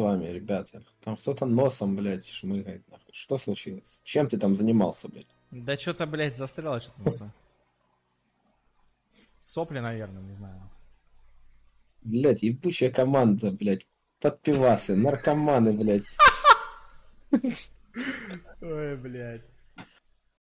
вами, ребята? Там кто-то носом, блядь, шмыгает, нахуй. Что случилось? Чем ты там занимался, блядь? Да что-то, блядь, застряло что-то. Сопли, наверное, не знаю. Блядь, ебучая команда, блядь. Подпивасы, наркоманы, блядь. Ой, блядь.